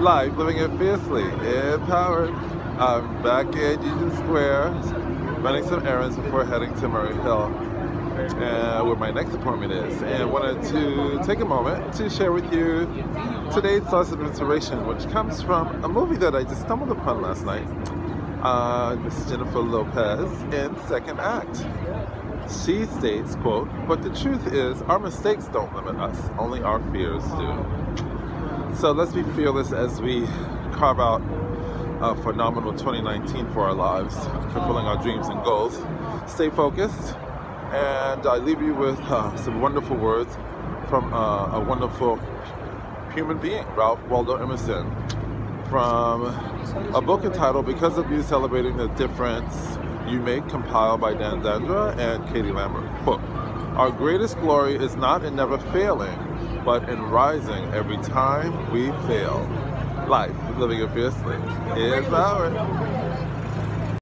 Life, living it fiercely, empowered. I'm back at Union Square, running some errands before heading to Murray Hill, uh, where my next appointment is. And wanted to take a moment to share with you today's source of inspiration, which comes from a movie that I just stumbled upon last night. Uh, is Jennifer Lopez in Second Act. She states, quote, but the truth is our mistakes don't limit us, only our fears do. So let's be fearless as we carve out a phenomenal 2019 for our lives, fulfilling our dreams and goals. Stay focused, and I leave you with uh, some wonderful words from uh, a wonderful human being, Ralph Waldo Emerson, from a book entitled Because of You Celebrating the Difference You Make, compiled by Dan Zadra and Katie Lambert. Quote, Our greatest glory is not in never failing, but in rising every time we fail. Life, living it fiercely, is ours.